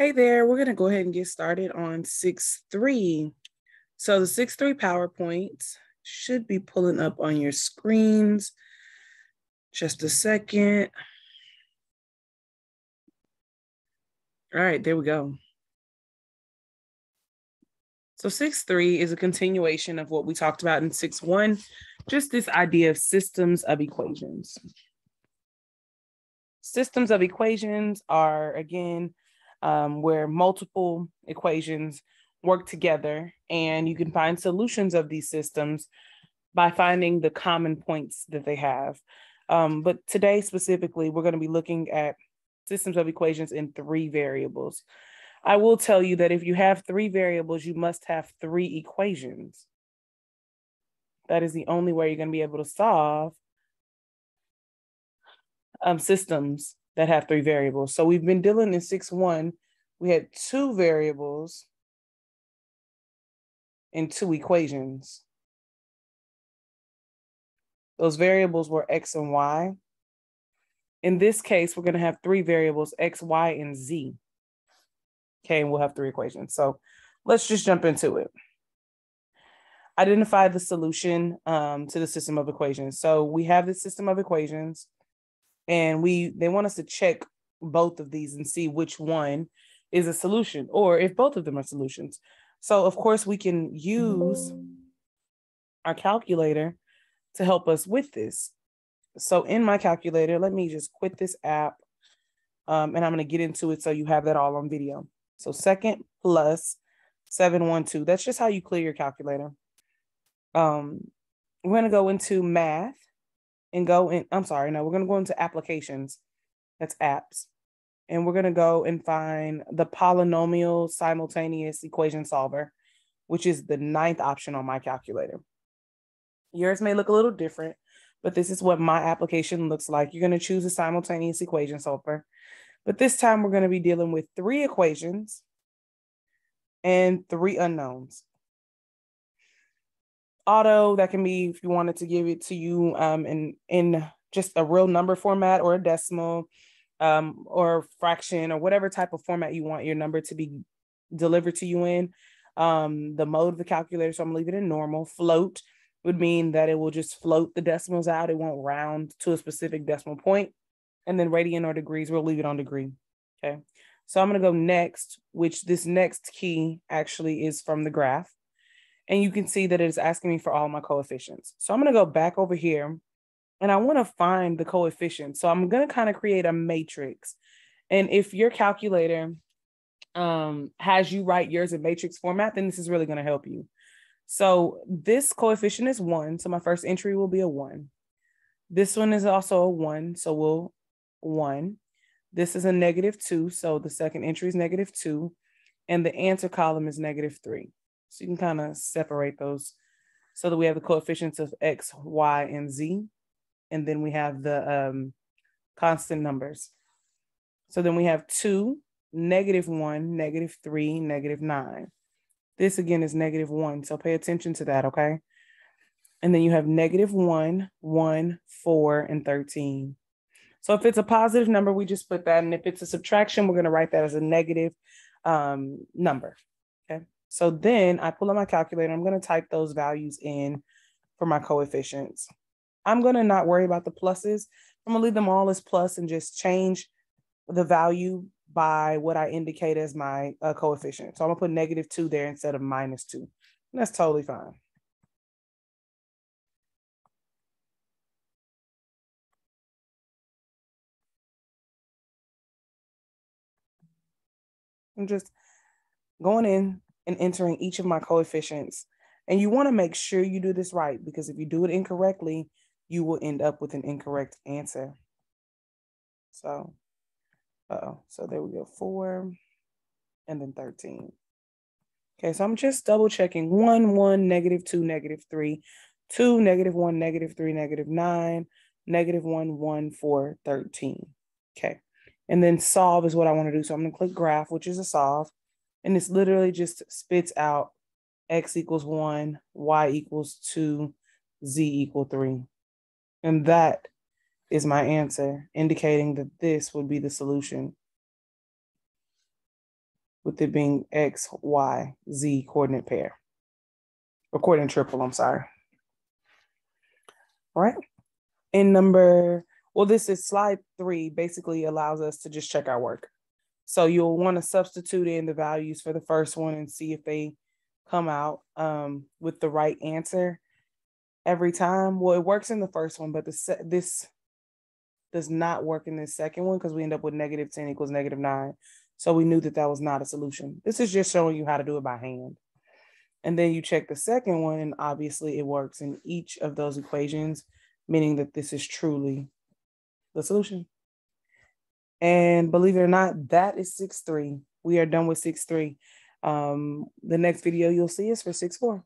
Hey there, we're going to go ahead and get started on 6.3. So the 6.3 PowerPoint should be pulling up on your screens. Just a second. All right, there we go. So 6.3 is a continuation of what we talked about in 6.1, just this idea of systems of equations. Systems of equations are, again, um, where multiple equations work together and you can find solutions of these systems by finding the common points that they have. Um, but today specifically, we're going to be looking at systems of equations in three variables. I will tell you that if you have three variables, you must have three equations. That is the only way you're going to be able to solve um, systems that have three variables. So we've been dealing in 6-1, we had two variables and two equations. Those variables were x and y. In this case, we're going to have three variables, x, y, and z. Okay, and we'll have three equations. So let's just jump into it. Identify the solution um, to the system of equations. So we have the system of equations and we they want us to check both of these and see which one is a solution or if both of them are solutions. So of course we can use our calculator to help us with this. So in my calculator, let me just quit this app um, and I'm gonna get into it so you have that all on video. So second plus 712, that's just how you clear your calculator. Um, we're gonna go into math and go in, I'm sorry, no, we're going to go into applications. That's apps. And we're going to go and find the polynomial simultaneous equation solver, which is the ninth option on my calculator. Yours may look a little different, but this is what my application looks like. You're going to choose a simultaneous equation solver. But this time we're going to be dealing with three equations and three unknowns auto that can be if you wanted to give it to you um, in in just a real number format or a decimal um, or fraction or whatever type of format you want your number to be delivered to you in. Um, the mode of the calculator so i'm leaving it in normal. Float would mean that it will just float the decimals out. It won't round to a specific decimal point. And then radian or degrees we'll leave it on degree okay? So i'm going to go next which this next key actually is from the graph and you can see that it's asking me for all my coefficients. So I'm going to go back over here and I want to find the coefficients. So I'm going to kind of create a matrix. And if your calculator um, has you write yours in matrix format, then this is really going to help you. So this coefficient is one. So my first entry will be a one. This one is also a one. So we'll one. This is a negative two. So the second entry is negative two. And the answer column is negative three. So you can kind of separate those so that we have the coefficients of X, Y, and Z. And then we have the um, constant numbers. So then we have two, negative one, negative three, negative nine. This again is negative one. So pay attention to that, okay? And then you have negative one, one, four, and 13. So if it's a positive number, we just put that. And if it's a subtraction, we're going to write that as a negative um, number. Okay. So then I pull up my calculator. I'm going to type those values in for my coefficients. I'm going to not worry about the pluses. I'm going to leave them all as plus and just change the value by what I indicate as my uh, coefficient. So I'm going to put negative two there instead of minus two. And that's totally fine. I'm just going in, and entering each of my coefficients. And you want to make sure you do this right because if you do it incorrectly, you will end up with an incorrect answer. So, uh oh, so there we go, four and then 13. Okay, so I'm just double checking one, one, negative two, negative three, two, negative one, negative three, negative nine, negative one, one, four, 13. Okay, and then solve is what I want to do. So I'm gonna click graph, which is a solve. And it's literally just spits out x equals one, y equals two, z equal three. And that is my answer, indicating that this would be the solution. with it being X, Y, Z coordinate pair. Or coordinate triple, I'm sorry. All right. And number, well, this is slide three, basically allows us to just check our work. So you'll want to substitute in the values for the first one and see if they come out um, with the right answer every time. Well, it works in the first one, but the se- this does not work in this second one because we end up with negative 10 equals negative 9. So we knew that that was not a solution. This is just showing you how to do it by hand. And then you check the second one, and obviously it works in each of those equations, meaning that this is truly the solution. And believe it or not, that is 6-3. We are done with 6-3. Um, the next video you'll see is for 6-4.